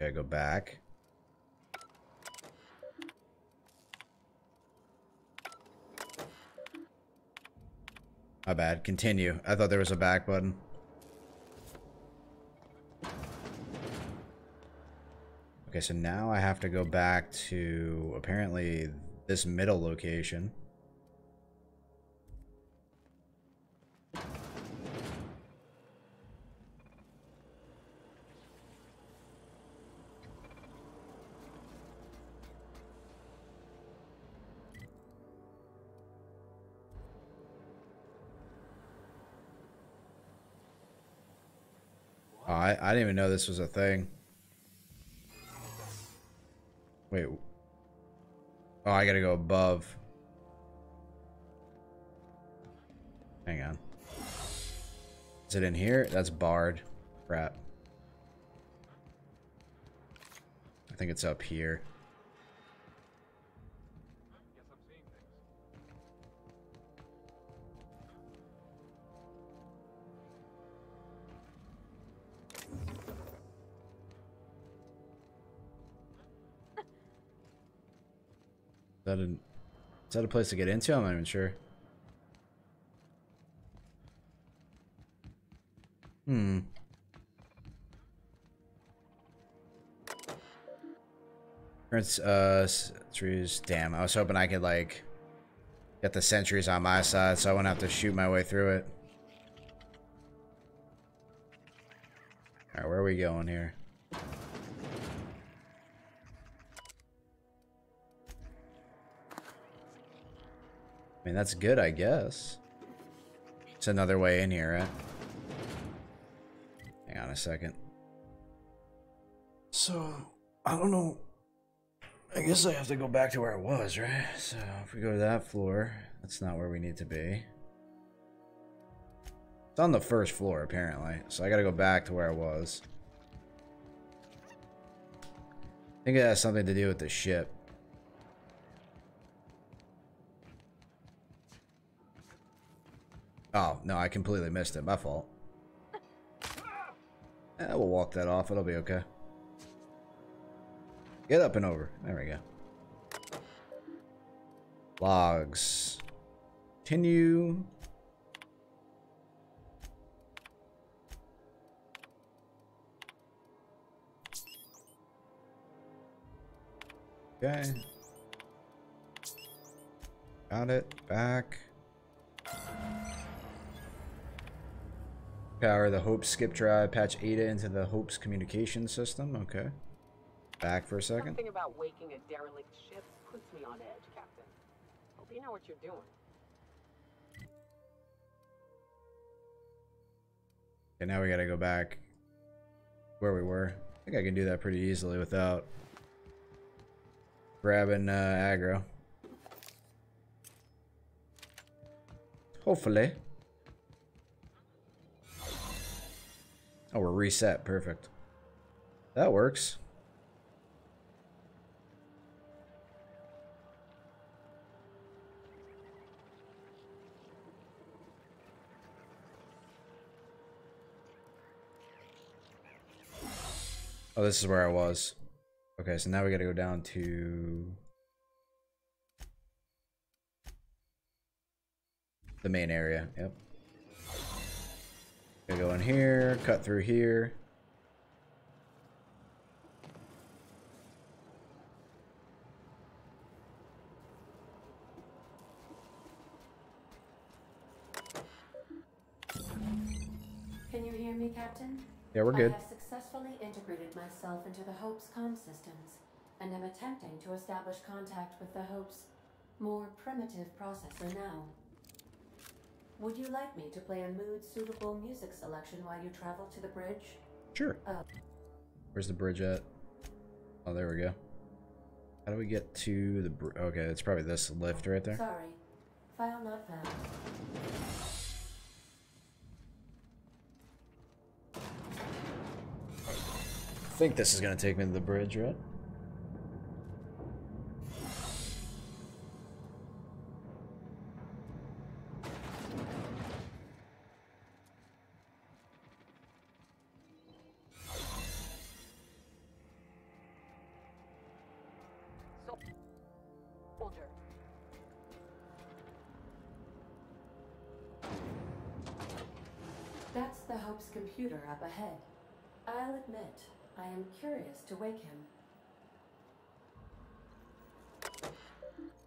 Gotta go back. My bad. Continue. I thought there was a back button. Okay, so now I have to go back to apparently this middle location. Oh, I, I didn't even know this was a thing. Wait. Oh, I gotta go above. Hang on. Is it in here? That's barred. Crap. I think it's up here. That a, is that a place to get into? I'm not even sure. Hmm. Prince, uh, sentries. Damn, I was hoping I could, like, get the sentries on my side so I wouldn't have to shoot my way through it. Alright, where are we going here? Mean, that's good, I guess. It's another way in here, right? Hang on a second. So, I don't know. I guess I have to go back to where it was, right? So, if we go to that floor, that's not where we need to be. It's on the first floor, apparently. So I gotta go back to where I was. I think it has something to do with the ship. Oh, no, I completely missed it. My fault. Eh, we'll walk that off. It'll be okay. Get up and over. There we go. Logs. Continue. Okay. Got it. Back. Power the Hope skip drive, patch ADA into the Hope's communication system. Okay. Back for a second. Something about waking a derelict ship puts me on edge, Captain. Hope you know what you're doing. Okay, now we gotta go back where we were. I think I can do that pretty easily without grabbing uh, aggro. Hopefully. Oh, we're reset. Perfect. That works. Oh, this is where I was. Okay, so now we gotta go down to... The main area, yep. Gonna go in here, cut through here. Can you hear me, Captain? Yeah, we're good. I have successfully integrated myself into the Hope's comm systems, and am attempting to establish contact with the Hope's more primitive processor now. Would you like me to play a mood-suitable music selection while you travel to the bridge? Sure. Uh, Where's the bridge at? Oh, there we go. How do we get to the br Okay, it's probably this lift right there. Sorry. File not found. I think this is gonna take me to the bridge, right? That's the Hope's computer up ahead. I'll admit, I am curious to wake him.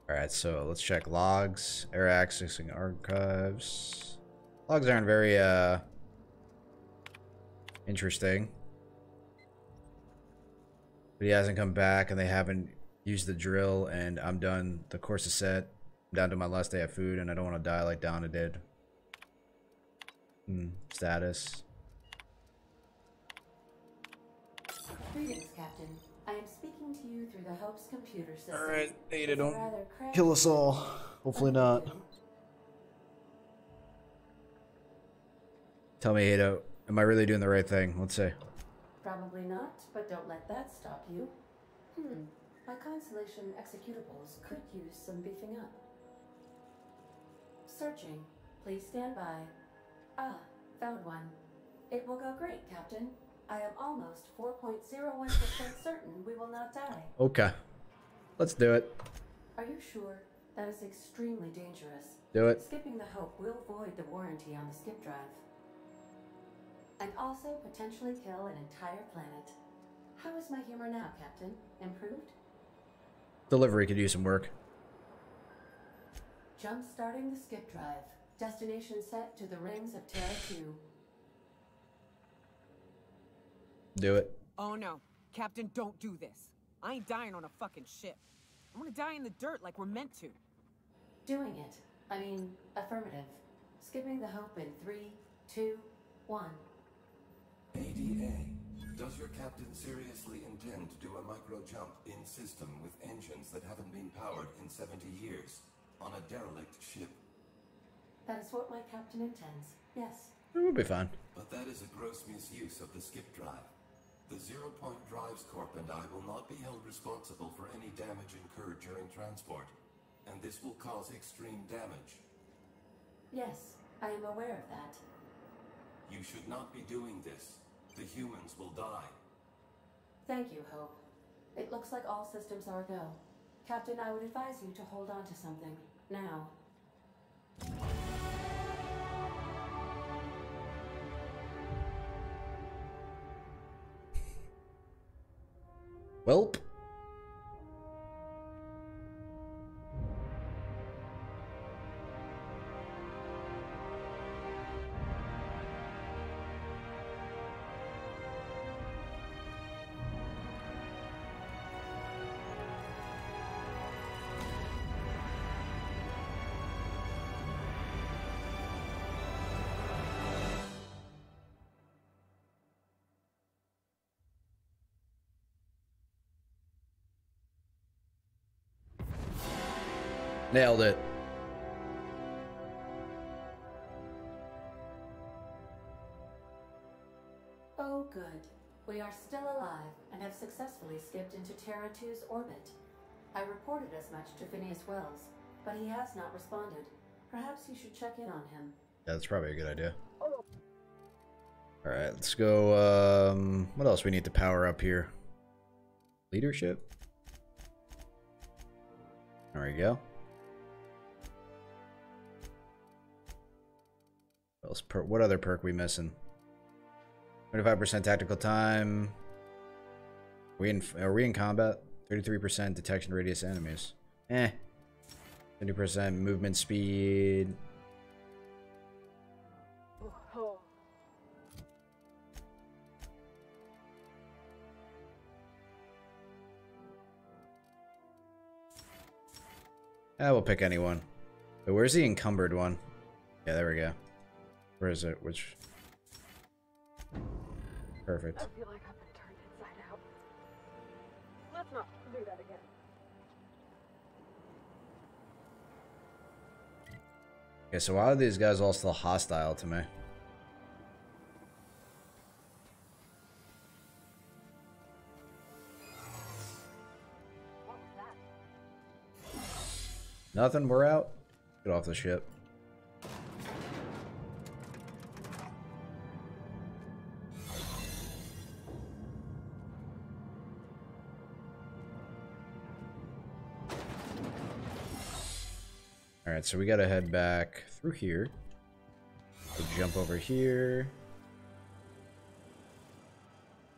Alright, so let's check logs. Air accessing archives. Logs aren't very, uh... Interesting. But he hasn't come back and they haven't used the drill and I'm done. The course is set. I'm down to my last day of food and I don't want to die like Donna did. Hmm, status. Greetings, Captain. I am speaking to you through the Hope's computer system. Alright, Ada, don't kill us all. Hopefully not. Tell me, Ada, am I really doing the right thing? Let's see. Probably not, but don't let that stop you. Hmm. My Constellation executables could use some beefing up. Searching. Please stand by. Ah, found one. It will go great, Captain. I am almost 4.01% certain we will not die. Okay. Let's do it. Are you sure? That is extremely dangerous. Do it. Skipping the Hope will void the warranty on the skip drive. And also potentially kill an entire planet. How is my humor now, Captain? Improved? Delivery could use some work. Jump starting the skip drive. Destination set to the rings of Terra 2. Do it. Oh no. Captain, don't do this. I ain't dying on a fucking ship. I'm gonna die in the dirt like we're meant to. Doing it. I mean, affirmative. Skipping the Hope in three, two, one. ADA. Does your captain seriously intend to do a micro jump in system with engines that haven't been powered in 70 years on a derelict ship? That is what my captain intends. Yes. We'll be fine. But that is a gross misuse of the skip drive. The Zero Point Drives Corp and I will not be held responsible for any damage incurred during transport, and this will cause extreme damage. Yes, I am aware of that. You should not be doing this. The humans will die. Thank you, Hope. It looks like all systems are go. Captain, I would advise you to hold on to something. Now. Welp. Nailed it. Oh, good. We are still alive and have successfully skipped into Terra 2's orbit. I reported as much to Phineas Welles, but he has not responded. Perhaps you should check in on him. Yeah, that's probably a good idea. Alright, let's go, um, what else we need to power up here? Leadership? There we go. Else per what other perk we missing? 25% tactical time. we in are we in combat? 33% detection radius enemies. Eh. 50% movement speed. Ah, we'll pick anyone. But where's the encumbered one? Yeah, there we go. Where is it? Which? Perfect. I feel like I've been turned inside out. Let's not do that again. Okay, so why are these guys all still hostile to me? What was that? Nothing, we're out. Get off the ship. Alright, so we gotta head back through here. So jump over here.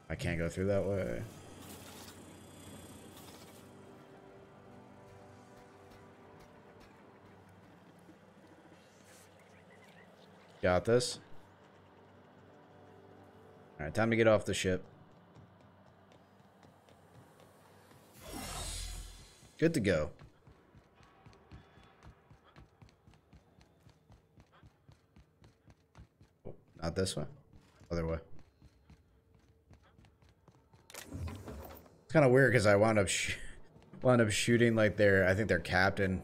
I can't go through that way. Got this. Alright, time to get off the ship. Good to go. Not this way. Other way. It's kind of weird because I wound up wound up shooting like their I think their captain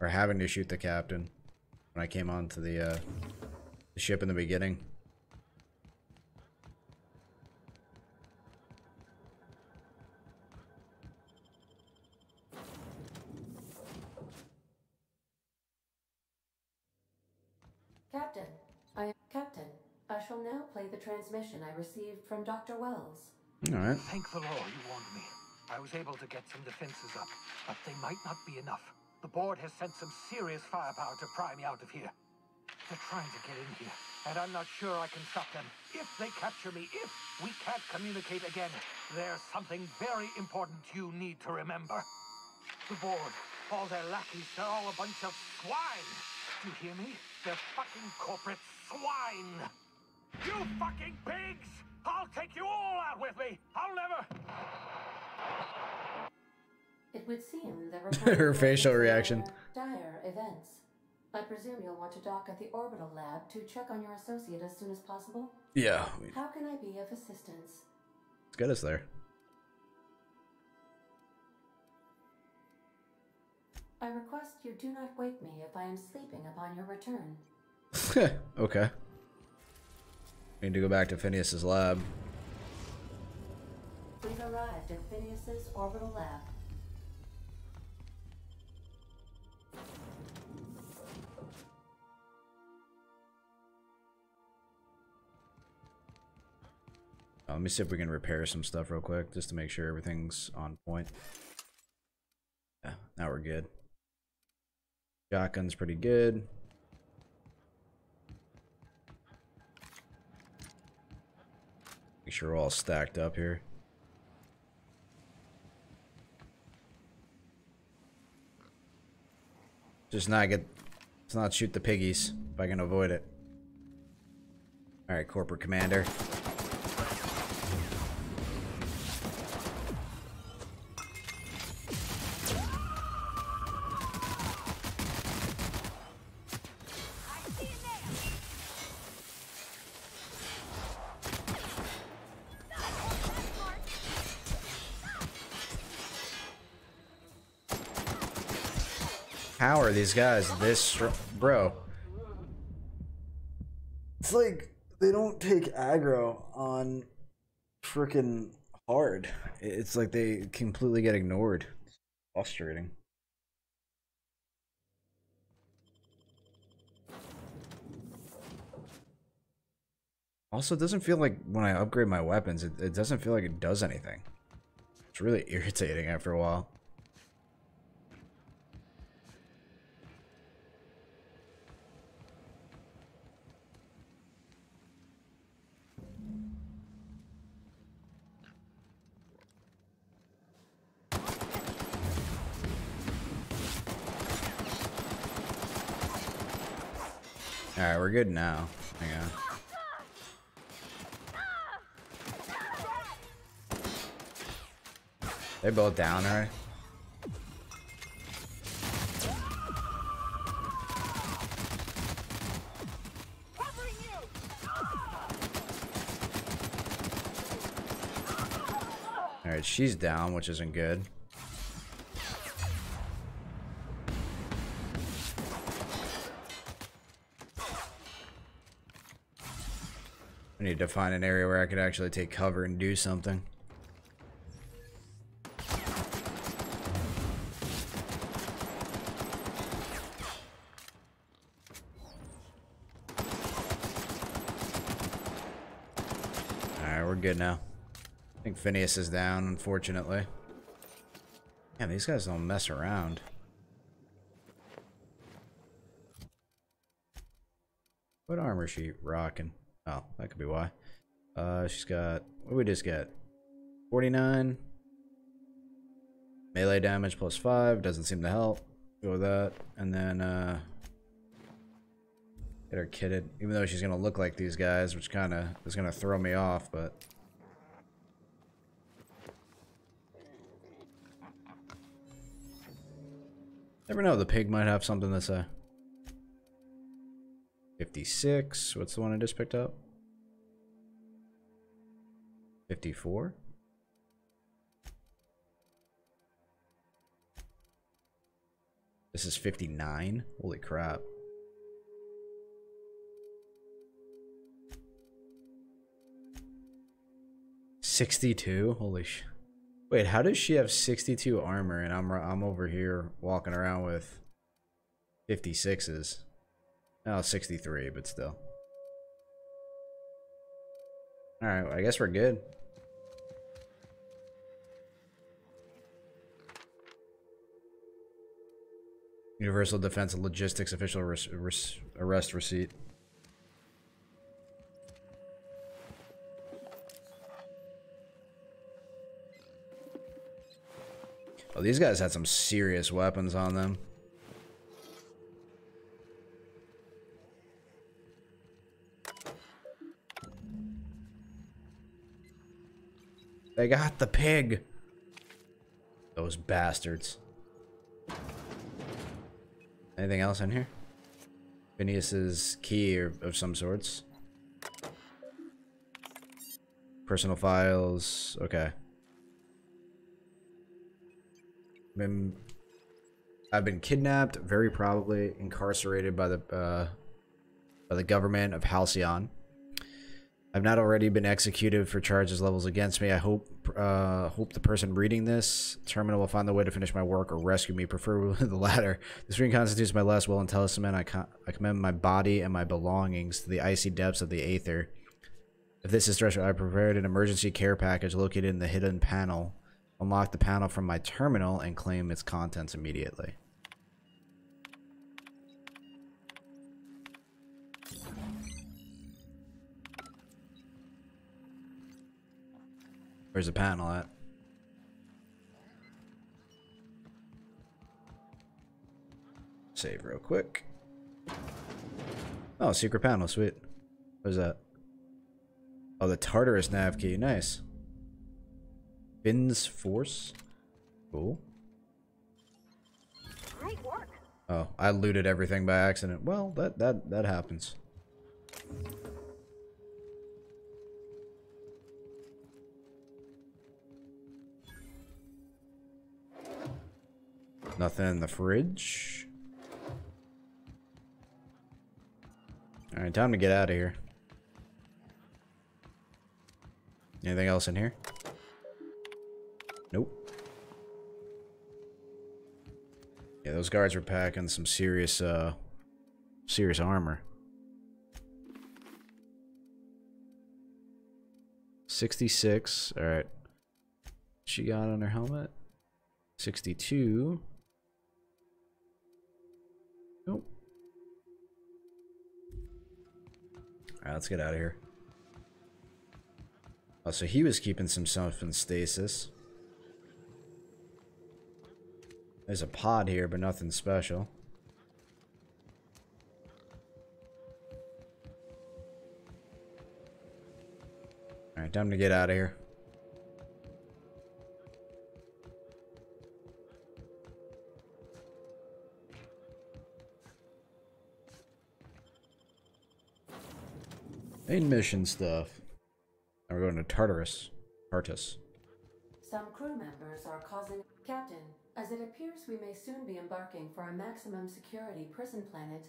or having to shoot the captain when I came onto the uh, the ship in the beginning. Shall now play the transmission I received from Dr. Welles. All right. Thank the Lord you warned me. I was able to get some defenses up, but they might not be enough. The board has sent some serious firepower to pry me out of here. They're trying to get in here, and I'm not sure I can stop them. If they capture me, if we can't communicate again, there's something very important you need to remember. The board, all their lackeys, they're all a bunch of swine. Do you hear me? They're fucking corporate swine. You fucking pigs! I'll take you all out with me. I'll never. It would seem the reporting Her facial reaction. Dire events. I presume you'll want to dock at the orbital lab to check on your associate as soon as possible. Yeah, How can I be of assistance? let's get us there. I request you do not wake me if I am sleeping upon your return. okay. Need to go back to Phineas's lab. We've arrived at Phineas's orbital lab. Uh, let me see if we can repair some stuff real quick, just to make sure everything's on point. Yeah, now we're good. Shotgun's pretty good. Sure we're all stacked up here. Just not get, let's not shoot the piggies if I can avoid it. All right, corporate commander. How are these guys this? Bro. It's like they don't take aggro on freaking hard. It's like they completely get ignored. It's frustrating. Also, it doesn't feel like when I upgrade my weapons, it, it doesn't feel like it does anything. It's really irritating after a while. Alright, we're good now. Hang on. They both down, alright? Alright, she's down, which isn't good. I need to find an area where I could actually take cover and do something. Alright, we're good now. I think Phineas is down, unfortunately. Damn, these guys don't mess around. What armor sheet rocking? Oh, that could be why. Uh, she's got what we just get? 49 melee damage plus five doesn't seem to help. Go with that, and then uh, get her kitted. Even though she's gonna look like these guys, which kind of is gonna throw me off, but. Never know, the pig might have something to say. 56. What's the one I just picked up? 54. This is 59. Holy crap. Sixty-two. Holy sh! Wait, how does she have sixty-two armor and I'm I'm over here walking around with fifty-sixes? Oh, 63, but still. Alright, I guess we're good. Universal Defense Logistics official res res arrest receipt. Oh, these guys had some serious weapons on them. They got the pig. Those bastards. Anything else in here? Phineas's key or, of some sorts. Personal files. Okay. Been, I've been kidnapped, very probably incarcerated by the uh, by the government of Halcyon. I've not already been executed for charges levels against me. I hope uh, hope the person reading this terminal will find the way to finish my work or rescue me, preferably the latter. This ring constitutes my last will and testament. I, I commend my body and my belongings to the icy depths of the Aether. If this is stressful, I prepared an emergency care package located in the hidden panel. Unlock the panel from my terminal and claim its contents immediately. Where's the panel at? Save real quick. Oh, secret panel, sweet. What is that? Oh, the Tartarus nav key, nice. Finn's Force? Cool. Great work. Oh, I looted everything by accident. Well, that that that happens. Nothing in the fridge. Alright, time to get out of here. Anything else in here? Nope. Yeah, those guards were packing some serious, uh, serious armor. 66. Alright. She got on her helmet. 62. Alright, let's get out of here. Oh, so he was keeping some stuff in stasis. There's a pod here, but nothing special. Alright, time to get out of here. Main mission stuff. Now we're going to Tartarus. Tartus. Some crew members are causing. Captain, as it appears we may soon be embarking for a maximum security prison planet,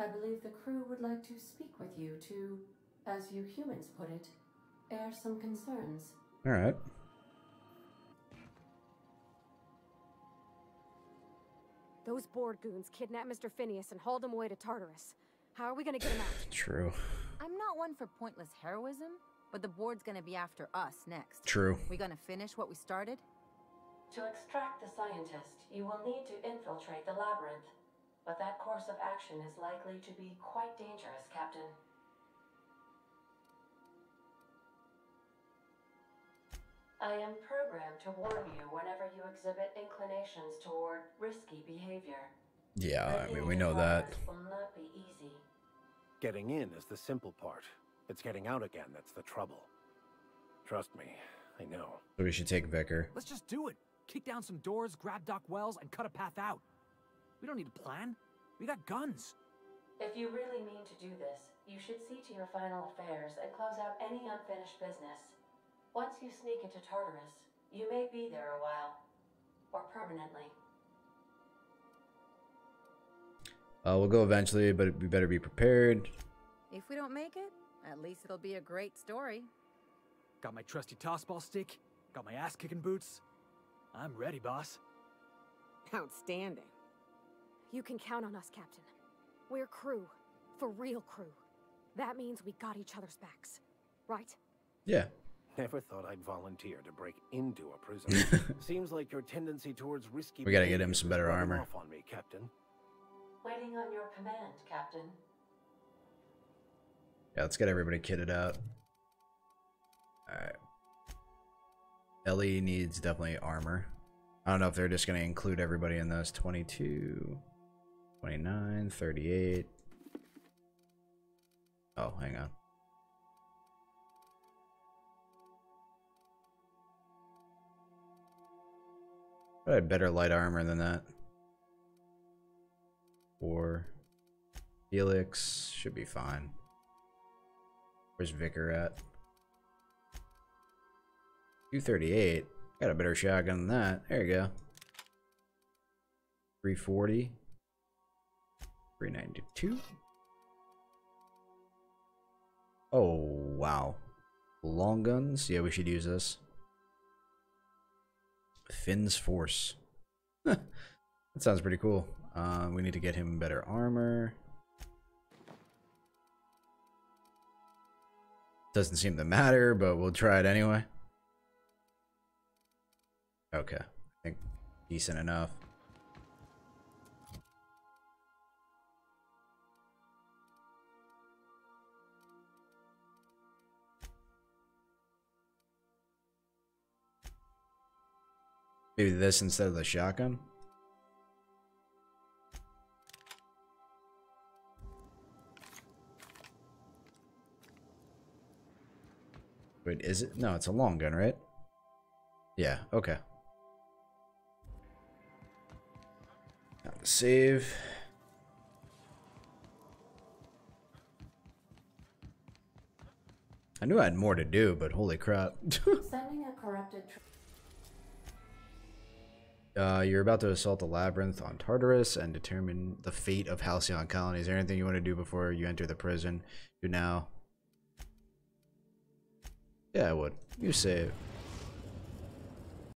I believe the crew would like to speak with you to, as you humans put it, air some concerns. Alright. Those board goons kidnapped Mr. Phineas and hauled him away to Tartarus. How are we gonna get him out? True. I'm not one for pointless heroism, but the board's gonna be after us next. True. We gonna finish what we started? To extract the scientist, you will need to infiltrate the labyrinth. but that course of action is likely to be quite dangerous, Captain. I am programmed to warn you whenever you exhibit inclinations toward risky behavior. Yeah, I mean, we know that. Will not be easy. Getting in is the simple part. It's getting out again that's the trouble. Trust me, I know. So we should take Vicar. Let's just do it. Kick down some doors, grab Doc Welles, and cut a path out. We don't need a plan. We got guns. If you really mean to do this, you should see to your final affairs and close out any unfinished business. Once you sneak into Tartarus, you may be there a while. Or permanently. Uh, we'll go eventually, but we better be prepared. If we don't make it, at least it'll be a great story. Got my trusty tossball stick. Got my ass kicking boots. I'm ready, boss. Outstanding. You can count on us, Captain. We're crew. For real crew. That means we got each other's backs. Right? Yeah. Never thought I'd volunteer to break into a prison. Seems like your tendency towards risky We gotta get him some better armor. Off on me, Captain. Waiting on your command, Captain. Yeah, let's get everybody kitted out. Alright. Ellie needs definitely armor. I don't know if they're just going to include everybody in those. 22, 29, 38. Oh, hang on. But I had better light armor than that. Four. Felix should be fine. Where's Vicar at? 238. Got a better shotgun than that. There you go. 340. 392. Oh, wow. Long guns? Yeah, we should use this. Finn's Force. that sounds pretty cool. Uh, we need to get him better armor. Doesn't seem to matter, but we'll try it anyway. Okay. I think decent enough. Maybe this instead of the shotgun? Wait, is it? No, it's a long gun, right? Yeah, okay. Now Save. I knew I had more to do, but holy crap. Sending a corrupted. Uh, you're about to assault the labyrinth on Tartarus and determine the fate of Halcyon colonies. Is there anything you want to do before you enter the prison? Do now. Yeah, I would. You save.